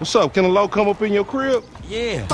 What's up? Can a low come up in your crib? Yeah.